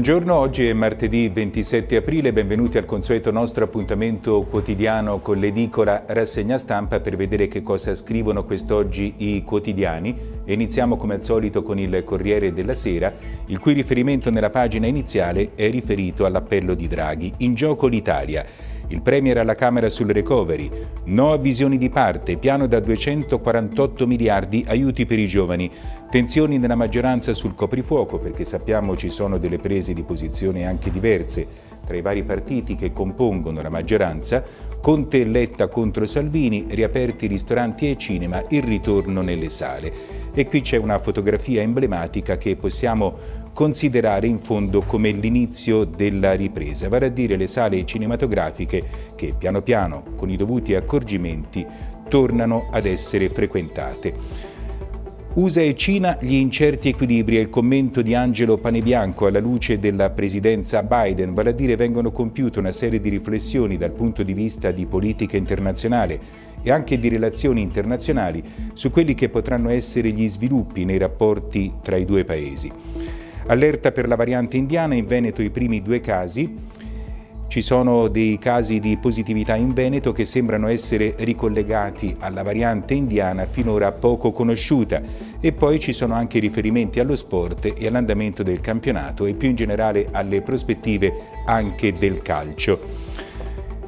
Buongiorno, oggi è martedì 27 aprile, benvenuti al consueto nostro appuntamento quotidiano con l'edicola Rassegna Stampa per vedere che cosa scrivono quest'oggi i quotidiani iniziamo come al solito con il Corriere della Sera, il cui riferimento nella pagina iniziale è riferito all'appello di Draghi. In gioco l'Italia. Il Premier alla Camera sul recovery, no a visioni di parte, piano da 248 miliardi, aiuti per i giovani, tensioni nella maggioranza sul coprifuoco perché sappiamo ci sono delle prese di posizione anche diverse tra i vari partiti che compongono la maggioranza, Conte e Letta contro Salvini, riaperti ristoranti e cinema, il ritorno nelle sale. E qui c'è una fotografia emblematica che possiamo considerare in fondo come l'inizio della ripresa, vale a dire le sale cinematografiche che piano piano, con i dovuti accorgimenti, tornano ad essere frequentate. USA e Cina gli incerti equilibri è il commento di Angelo Panebianco alla luce della presidenza Biden, vale a dire vengono compiute una serie di riflessioni dal punto di vista di politica internazionale e anche di relazioni internazionali su quelli che potranno essere gli sviluppi nei rapporti tra i due paesi. Allerta per la variante indiana, in Veneto i primi due casi. Ci sono dei casi di positività in Veneto che sembrano essere ricollegati alla variante indiana finora poco conosciuta e poi ci sono anche riferimenti allo sport e all'andamento del campionato e più in generale alle prospettive anche del calcio.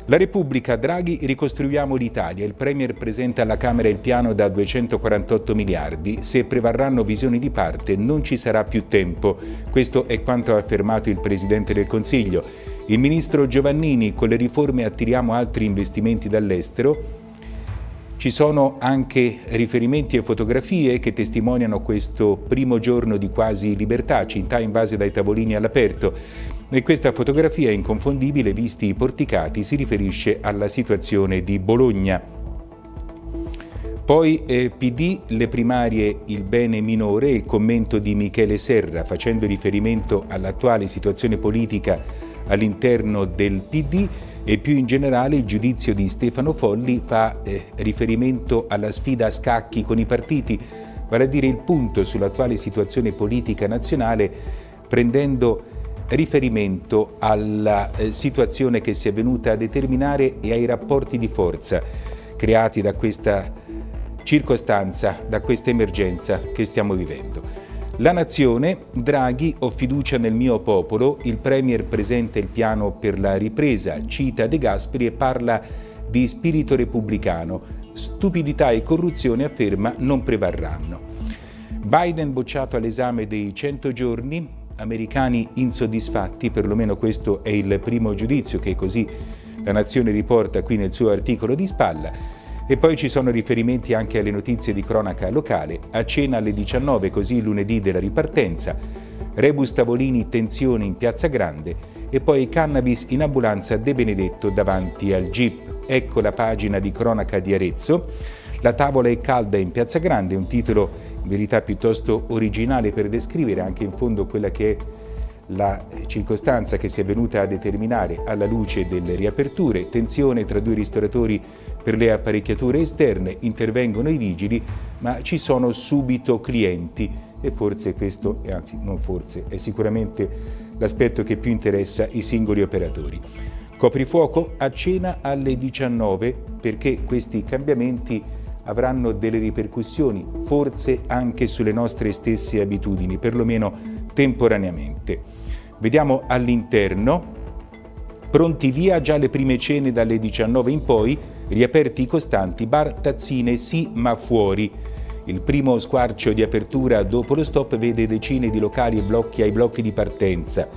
La Repubblica, Draghi, ricostruiamo l'Italia. Il Premier presenta alla Camera il piano da 248 miliardi. Se prevarranno visioni di parte non ci sarà più tempo. Questo è quanto ha affermato il Presidente del Consiglio. Il Ministro Giovannini, con le riforme attiriamo altri investimenti dall'estero. Ci sono anche riferimenti e fotografie che testimoniano questo primo giorno di quasi libertà, città invase dai tavolini all'aperto. E questa fotografia inconfondibile, visti i porticati, si riferisce alla situazione di Bologna. Poi eh, PD, le primarie, il bene minore, il commento di Michele Serra facendo riferimento all'attuale situazione politica all'interno del PD e più in generale il giudizio di Stefano Folli fa eh, riferimento alla sfida a scacchi con i partiti, vale a dire il punto sull'attuale situazione politica nazionale prendendo riferimento alla eh, situazione che si è venuta a determinare e ai rapporti di forza creati da questa circostanza, da questa emergenza che stiamo vivendo. La nazione, Draghi, ho fiducia nel mio popolo, il Premier presenta il piano per la ripresa, cita De Gasperi e parla di spirito repubblicano, stupidità e corruzione afferma non prevarranno. Biden bocciato all'esame dei 100 giorni, americani insoddisfatti, perlomeno questo è il primo giudizio che così la Nazione riporta qui nel suo articolo di spalla. E poi ci sono riferimenti anche alle notizie di cronaca locale, a cena alle 19, così lunedì della ripartenza, Rebus Tavolini tensione in Piazza Grande e poi cannabis in ambulanza De Benedetto davanti al Jeep. Ecco la pagina di cronaca di Arezzo. La tavola è calda in Piazza Grande, un titolo in verità piuttosto originale per descrivere anche in fondo quella che è la circostanza che si è venuta a determinare alla luce delle riaperture, tensione tra due ristoratori per le apparecchiature esterne, intervengono i vigili, ma ci sono subito clienti e forse questo, anzi non forse, è sicuramente l'aspetto che più interessa i singoli operatori. Coprifuoco a cena alle 19 perché questi cambiamenti avranno delle ripercussioni, forse anche sulle nostre stesse abitudini, perlomeno temporaneamente. Vediamo all'interno, pronti via già le prime cene dalle 19 in poi, riaperti i costanti, bar, tazzine sì ma fuori. Il primo squarcio di apertura dopo lo stop vede decine di locali e blocchi ai blocchi di partenza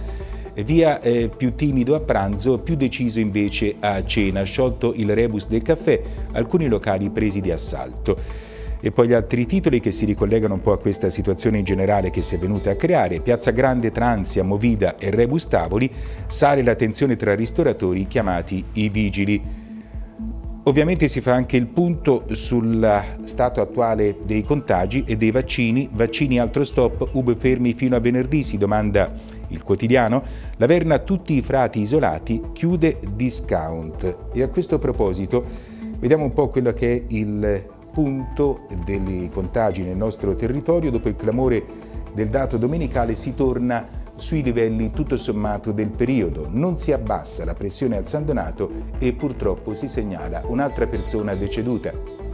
via eh, più timido a pranzo, più deciso invece a cena, sciolto il rebus del caffè, alcuni locali presi di assalto. E poi gli altri titoli che si ricollegano un po' a questa situazione in generale che si è venuta a creare. Piazza Grande tra ansia, Movida e Rebus Tavoli, sale la tensione tra ristoratori chiamati i vigili. Ovviamente si fa anche il punto sul stato attuale dei contagi e dei vaccini. Vaccini altro stop, UB fermi fino a venerdì, si domanda il quotidiano. La Verna tutti i frati isolati chiude discount. E a questo proposito vediamo un po' quello che è il punto dei contagi nel nostro territorio. Dopo il clamore del dato domenicale si torna sui livelli tutto sommato del periodo. Non si abbassa la pressione al San Donato e purtroppo si segnala un'altra persona deceduta.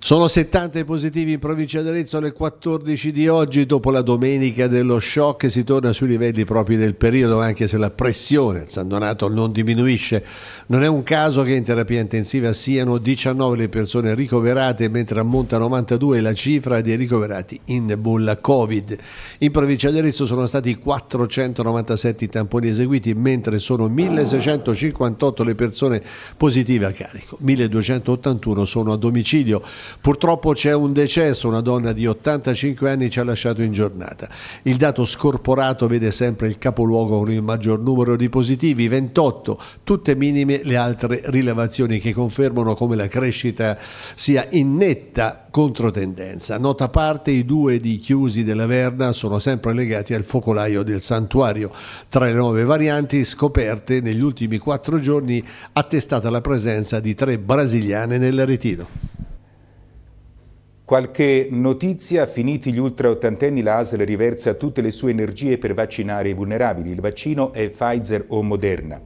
Sono 70 i positivi in provincia di Arezzo alle 14 di oggi, dopo la domenica dello shock si torna sui livelli propri del periodo anche se la pressione al San Donato non diminuisce. Non è un caso che in terapia intensiva siano 19 le persone ricoverate mentre ammonta a 92 la cifra dei ricoverati in bolla Covid. In provincia di Arezzo sono stati 497 i tamponi eseguiti mentre sono 1658 le persone positive a carico, 1281 sono a domicilio. Purtroppo c'è un decesso, una donna di 85 anni ci ha lasciato in giornata. Il dato scorporato vede sempre il capoluogo con il maggior numero di positivi, 28, tutte minime le altre rilevazioni che confermano come la crescita sia in netta controtendenza. Nota a parte, i due di chiusi della Verna sono sempre legati al focolaio del santuario. Tra le nuove varianti scoperte negli ultimi quattro giorni attestata la presenza di tre brasiliane nell'Aretino. Qualche notizia, finiti gli ultra ottantenni, la ASL riversa tutte le sue energie per vaccinare i vulnerabili. Il vaccino è Pfizer o Moderna.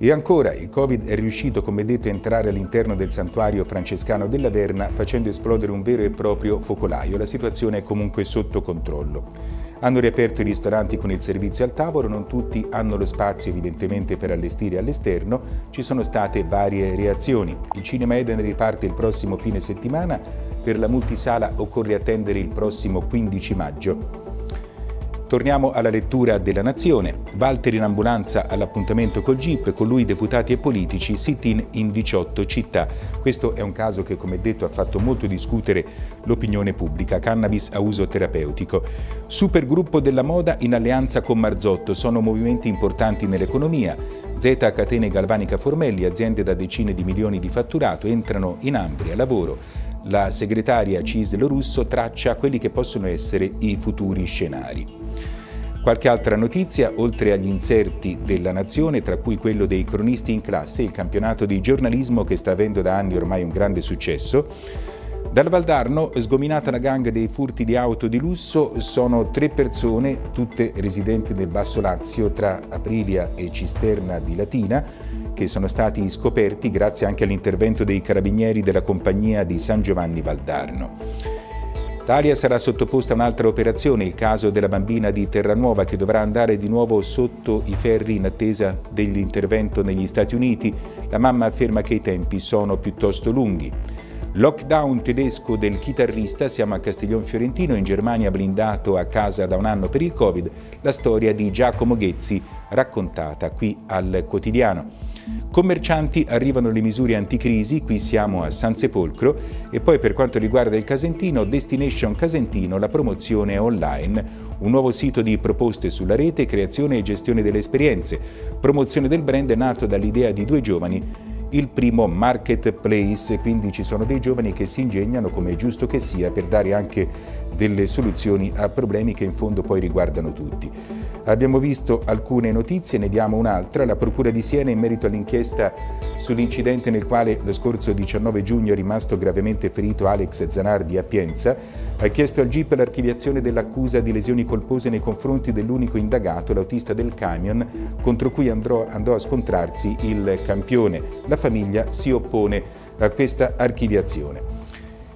E ancora, il Covid è riuscito, come detto, a entrare all'interno del santuario francescano della Verna facendo esplodere un vero e proprio focolaio. La situazione è comunque sotto controllo. Hanno riaperto i ristoranti con il servizio al tavolo, non tutti hanno lo spazio evidentemente per allestire all'esterno, ci sono state varie reazioni. Il Cinema Eden riparte il prossimo fine settimana, per la multisala occorre attendere il prossimo 15 maggio. Torniamo alla lettura della Nazione. Walter in ambulanza all'appuntamento col GIP, con lui deputati e politici, sit-in in 18 città. Questo è un caso che, come detto, ha fatto molto discutere l'opinione pubblica. Cannabis a uso terapeutico. Supergruppo della moda in alleanza con Marzotto. Sono movimenti importanti nell'economia. Z Catene Galvanica Formelli, aziende da decine di milioni di fatturato, entrano in Ambria, lavoro. La segretaria Cislo Russo traccia quelli che possono essere i futuri scenari. Qualche altra notizia, oltre agli inserti della Nazione, tra cui quello dei cronisti in classe, il campionato di giornalismo che sta avendo da anni ormai un grande successo. Dal Valdarno, sgominata la gang dei furti di auto di lusso, sono tre persone, tutte residenti del Basso Lazio, tra Aprilia e Cisterna di Latina, che sono stati scoperti grazie anche all'intervento dei carabinieri della compagnia di San Giovanni Valdarno. Talia sarà sottoposta a un'altra operazione, il caso della bambina di Terranuova che dovrà andare di nuovo sotto i ferri in attesa dell'intervento negli Stati Uniti. La mamma afferma che i tempi sono piuttosto lunghi. Lockdown tedesco del chitarrista, siamo a Castiglion Fiorentino, in Germania blindato a casa da un anno per il Covid, la storia di Giacomo Ghezzi raccontata qui al quotidiano. Commercianti arrivano le misure anticrisi, qui siamo a San Sepolcro e poi per quanto riguarda il Casentino, Destination Casentino, la promozione online, un nuovo sito di proposte sulla rete, creazione e gestione delle esperienze. Promozione del brand nato dall'idea di due giovani il primo marketplace, quindi ci sono dei giovani che si ingegnano come è giusto che sia per dare anche delle soluzioni a problemi che in fondo poi riguardano tutti. Abbiamo visto alcune notizie, ne diamo un'altra. La Procura di Siena in merito all'inchiesta sull'incidente nel quale lo scorso 19 giugno è rimasto gravemente ferito Alex Zanardi a Pienza, ha chiesto al GIP l'archiviazione dell'accusa di lesioni colpose nei confronti dell'unico indagato, l'autista del camion, contro cui andrò, andò a scontrarsi il campione. La famiglia si oppone a questa archiviazione.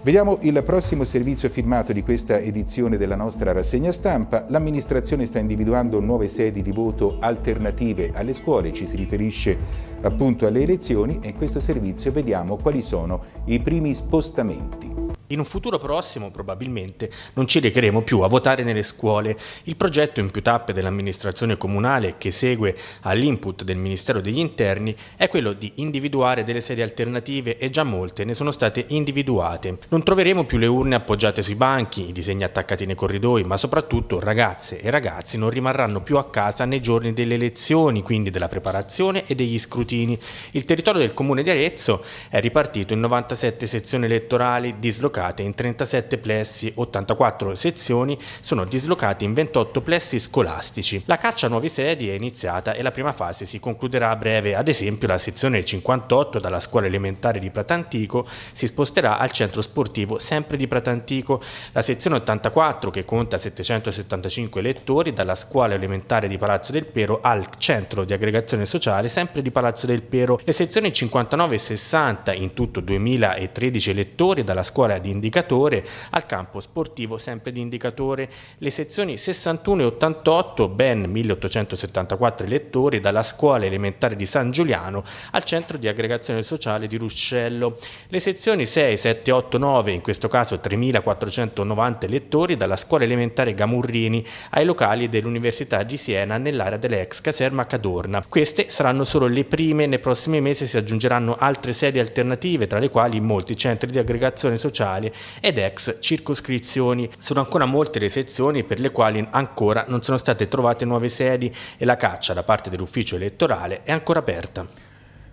Vediamo il prossimo servizio firmato di questa edizione della nostra rassegna stampa. L'amministrazione sta individuando nuove sedi di voto alternative alle scuole, ci si riferisce appunto alle elezioni e in questo servizio vediamo quali sono i primi spostamenti. In un futuro prossimo, probabilmente, non ci recheremo più a votare nelle scuole. Il progetto in più tappe dell'amministrazione comunale, che segue all'input del Ministero degli Interni, è quello di individuare delle sedi alternative e già molte ne sono state individuate. Non troveremo più le urne appoggiate sui banchi, i disegni attaccati nei corridoi, ma soprattutto ragazze e ragazzi non rimarranno più a casa nei giorni delle elezioni, quindi della preparazione e degli scrutini. Il territorio del comune di Arezzo è ripartito in 97 sezioni elettorali dislocate dislocate. In 37 plessi, 84 sezioni sono dislocate in 28 plessi scolastici. La caccia a nuove sedi è iniziata e la prima fase si concluderà a breve, ad esempio la sezione 58 dalla scuola elementare di Pratantico si sposterà al centro sportivo sempre di Pratantico, la sezione 84 che conta 775 lettori dalla scuola elementare di Palazzo del Pero al centro di aggregazione sociale sempre di Palazzo del Pero, le sezioni 59 e 60 in tutto 2013 lettori dalla scuola di Indicatore al campo sportivo sempre di Indicatore, le sezioni 61 e 88 ben 1874 lettori dalla scuola elementare di San Giuliano al centro di aggregazione sociale di Ruscello, le sezioni 6, 7, 8, 9 in questo caso 3490 lettori dalla scuola elementare Gamurrini ai locali dell'Università di Siena nell'area dell'ex caserma Cadorna. Queste saranno solo le prime, nei prossimi mesi si aggiungeranno altre sedi alternative, tra le quali molti centri di aggregazione sociale ed ex circoscrizioni. Sono ancora molte le sezioni per le quali ancora non sono state trovate nuove sedi e la caccia da parte dell'ufficio elettorale è ancora aperta.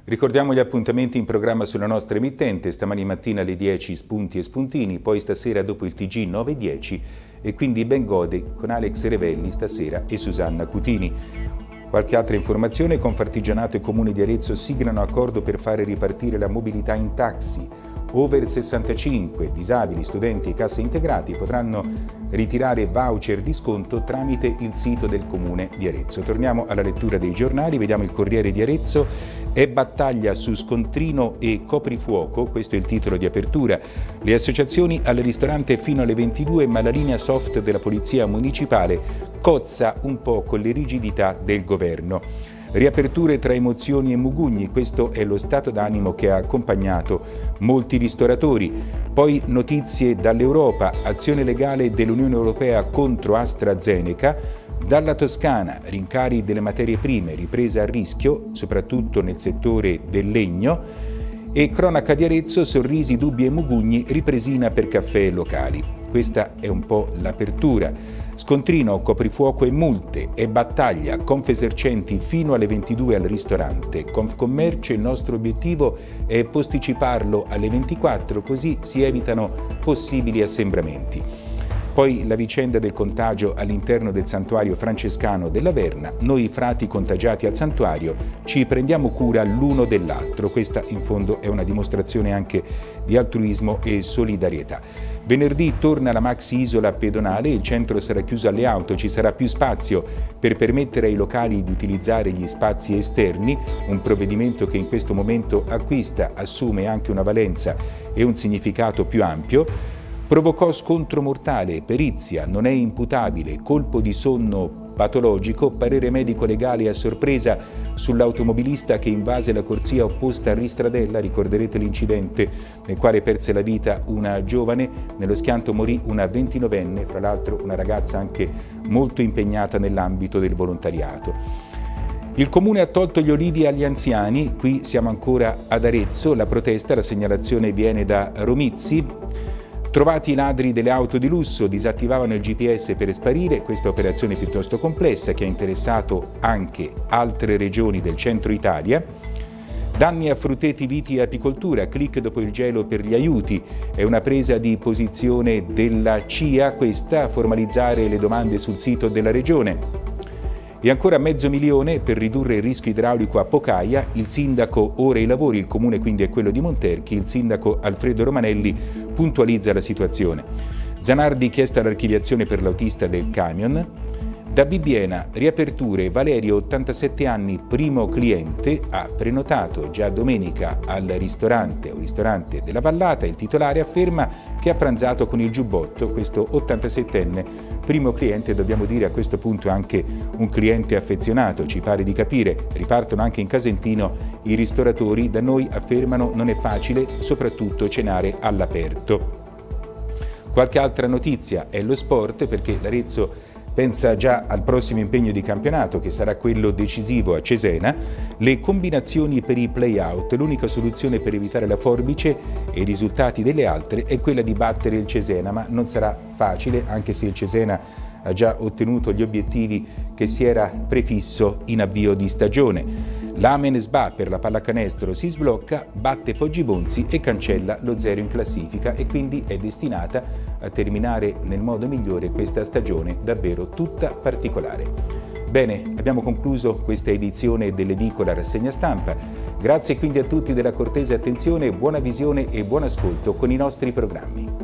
Ricordiamo gli appuntamenti in programma sulla nostra emittente, stamani mattina alle 10 spunti e spuntini, poi stasera dopo il TG 9.10 e quindi ben gode con Alex Revelli stasera e Susanna Cutini. Qualche altra informazione, Confartigianato e Comune di Arezzo siglano accordo per fare ripartire la mobilità in taxi over 65, disabili, studenti e casse integrati potranno ritirare voucher di sconto tramite il sito del Comune di Arezzo. Torniamo alla lettura dei giornali, vediamo il Corriere di Arezzo, è battaglia su scontrino e coprifuoco, questo è il titolo di apertura. Le associazioni al ristorante fino alle 22 ma la linea soft della Polizia Municipale cozza un po' con le rigidità del governo. Riaperture tra emozioni e mugugni, questo è lo stato d'animo che ha accompagnato molti ristoratori. Poi notizie dall'Europa, azione legale dell'Unione Europea contro AstraZeneca, dalla Toscana, rincari delle materie prime, ripresa a rischio, soprattutto nel settore del legno, e cronaca di Arezzo, sorrisi, dubbi e mugugni, ripresina per caffè locali. Questa è un po' l'apertura. Scontrino, coprifuoco e multe e battaglia Confesercenti fino alle 22 al ristorante. Confcommercio il nostro obiettivo è posticiparlo alle 24 così si evitano possibili assembramenti. Poi la vicenda del contagio all'interno del santuario francescano della Verna. Noi frati contagiati al santuario ci prendiamo cura l'uno dell'altro. Questa in fondo è una dimostrazione anche di altruismo e solidarietà. Venerdì torna la maxi isola pedonale, il centro sarà chiuso alle auto, ci sarà più spazio per permettere ai locali di utilizzare gli spazi esterni, un provvedimento che in questo momento acquista, assume anche una valenza e un significato più ampio. Provocò scontro mortale, perizia, non è imputabile, colpo di sonno patologico, parere medico legale a sorpresa sull'automobilista che invase la corsia opposta a Ristradella, ricorderete l'incidente nel quale perse la vita una giovane, nello schianto morì una 29enne, fra l'altro una ragazza anche molto impegnata nell'ambito del volontariato. Il comune ha tolto gli olivi agli anziani, qui siamo ancora ad Arezzo, la protesta, la segnalazione viene da Romizzi, Trovati i ladri delle auto di lusso, disattivavano il GPS per sparire, questa operazione piuttosto complessa che ha interessato anche altre regioni del centro Italia. Danni a frutteti, viti e apicoltura, clic dopo il gelo per gli aiuti, è una presa di posizione della CIA questa a formalizzare le domande sul sito della regione. E ancora mezzo milione per ridurre il rischio idraulico a Pocaia, il sindaco ora i lavori, il comune quindi è quello di Monterchi, il sindaco Alfredo Romanelli puntualizza la situazione. Zanardi chiesta l'archiviazione per l'autista del camion, da Bibbiena, riaperture, Valerio, 87 anni, primo cliente, ha prenotato già domenica al ristorante o ristorante della Vallata. Il titolare afferma che ha pranzato con il giubbotto, questo 87enne, primo cliente, dobbiamo dire a questo punto anche un cliente affezionato, ci pare di capire. Ripartono anche in Casentino i ristoratori, da noi affermano non è facile, soprattutto cenare all'aperto. Qualche altra notizia è lo sport perché l'Arezzo pensa già al prossimo impegno di campionato che sarà quello decisivo a Cesena, le combinazioni per i play-out, l'unica soluzione per evitare la forbice e i risultati delle altre è quella di battere il Cesena, ma non sarà facile anche se il Cesena ha già ottenuto gli obiettivi che si era prefisso in avvio di stagione. L'Amen SBA per la pallacanestro si sblocca, batte Poggi Bonzi e cancella lo zero in classifica e quindi è destinata a terminare nel modo migliore questa stagione davvero tutta particolare. Bene, abbiamo concluso questa edizione dell'edicola rassegna stampa. Grazie quindi a tutti della cortese attenzione, buona visione e buon ascolto con i nostri programmi.